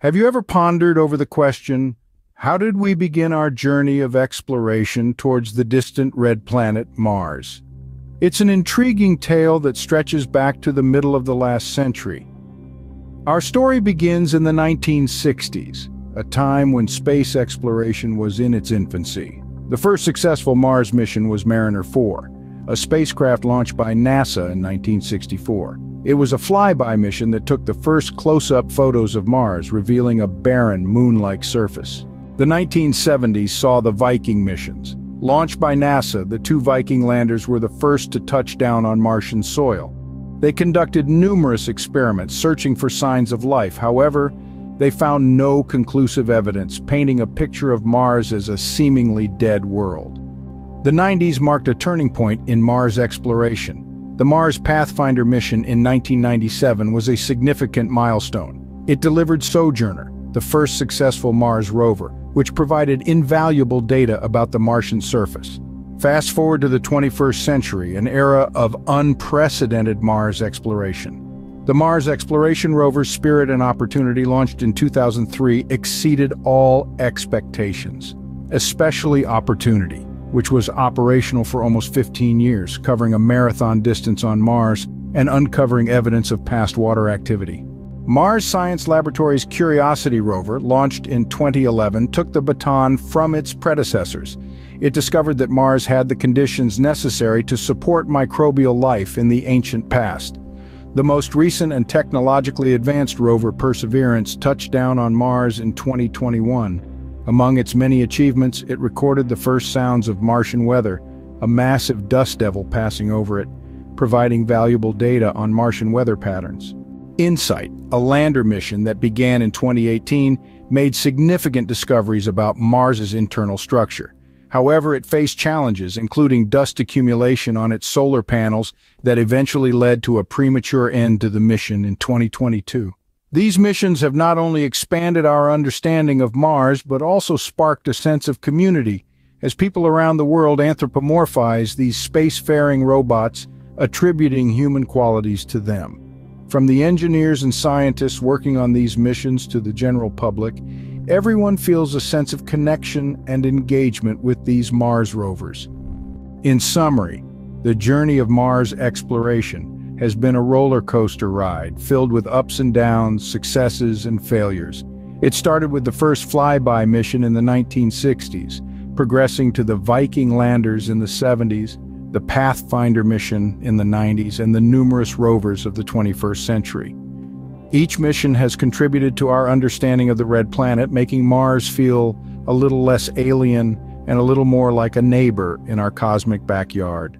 Have you ever pondered over the question, how did we begin our journey of exploration towards the distant red planet Mars? It's an intriguing tale that stretches back to the middle of the last century. Our story begins in the 1960s, a time when space exploration was in its infancy. The first successful Mars mission was Mariner 4, a spacecraft launched by NASA in 1964. It was a flyby mission that took the first close-up photos of Mars, revealing a barren, moon-like surface. The 1970s saw the Viking missions. Launched by NASA, the two Viking landers were the first to touch down on Martian soil. They conducted numerous experiments searching for signs of life. However, they found no conclusive evidence, painting a picture of Mars as a seemingly dead world. The 90s marked a turning point in Mars exploration. The Mars Pathfinder mission in 1997 was a significant milestone. It delivered Sojourner, the first successful Mars rover, which provided invaluable data about the Martian surface. Fast forward to the 21st century, an era of unprecedented Mars exploration. The Mars Exploration Rover Spirit and Opportunity launched in 2003 exceeded all expectations, especially Opportunity which was operational for almost 15 years, covering a marathon distance on Mars and uncovering evidence of past water activity. Mars Science Laboratory's Curiosity rover, launched in 2011, took the baton from its predecessors. It discovered that Mars had the conditions necessary to support microbial life in the ancient past. The most recent and technologically advanced rover Perseverance touched down on Mars in 2021. Among its many achievements, it recorded the first sounds of Martian weather, a massive dust devil passing over it, providing valuable data on Martian weather patterns. InSight, a lander mission that began in 2018, made significant discoveries about Mars's internal structure. However, it faced challenges, including dust accumulation on its solar panels that eventually led to a premature end to the mission in 2022. These missions have not only expanded our understanding of Mars, but also sparked a sense of community as people around the world anthropomorphize these spacefaring robots, attributing human qualities to them. From the engineers and scientists working on these missions to the general public, everyone feels a sense of connection and engagement with these Mars rovers. In summary, the journey of Mars exploration has been a roller coaster ride filled with ups and downs, successes and failures. It started with the first flyby mission in the 1960s, progressing to the Viking landers in the 70s, the Pathfinder mission in the 90s, and the numerous rovers of the 21st century. Each mission has contributed to our understanding of the Red Planet, making Mars feel a little less alien and a little more like a neighbor in our cosmic backyard.